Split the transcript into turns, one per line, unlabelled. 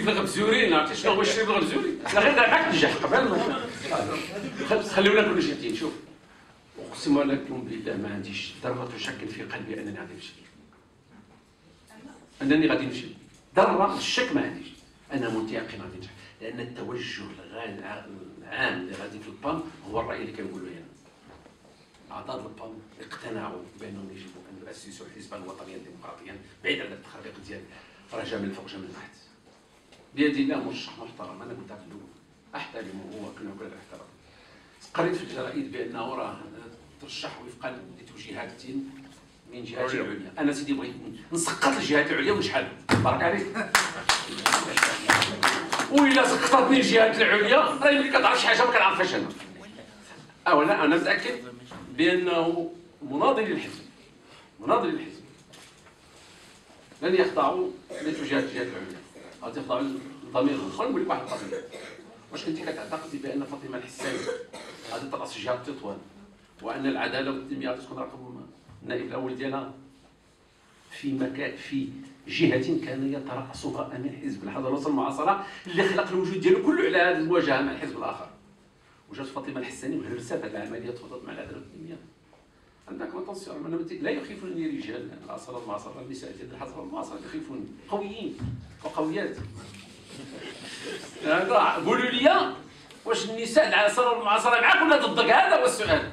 في الغبزوري عرفتي شنو هو الشريف الغبزوري لا غير معاك تنجح قبل ما خليونا كل شيء شوف. أقسم لكم بالله ما عنديش ذره شك في قلبي أنني غادي نمشي. أنني غادي نمشي. ذره الشك ما عنديش أنا متيقن غادي ننجح لأن التوجه العام اللي غادي في البام هو الرأي اللي كنقولوا هنا اعضاء البام اقتنعوا بأنهم يجب أن يؤسسوا حزبا وطنيا ديمقراطيا بعيد عن التخريق ديال رجاء من الفوق جا من التحت بيد الله مرشح محترم أنا في الأول أحترمه هو كنا كل الاحترام قريت في الجرائد بانه راه ترشح وفقا لتوجيهات من جهات العليا. أنا سيدي بغيت نسقط الجهات العليا ونشحال بارك عليك. وإلا سقطتني الجهات العليا راه ملي كتعرف شي حاجة ما كنعرفهاش أنا. اولا أنا متأكد بأنه مناضلي للحزب. مناضلي للحزب. لن يخضعوا لاتجاهات الجهات العليا. يخضعوا لضميرهم خلينا نقول لك واحد القضية واش انت كتعتقدي بأن فاطمة الحسين غادي ترأس جهه تطوان وأن العدالة والتنمية غادي تكون رقم النائب الأول ديالها؟ في مكان في جهة كان يترأسها أمين حزب الحضارة المعاصرة اللي خلق الوجود ديالو كله على هذه المواجهة مع الحزب الآخر. وجات فاطمة الحساني وهرست هذه العملية تفضلت مع العدالة والتنمية. عندك اتونسيون لا يخيفني رجال العصر المعاصرة النساء ديال الحضارة المعاصرة يخيفوني. قويين وقويات. قولوا لي واش النساء العصر المعاصرة معاك ولا ضدك هذا هو السؤال.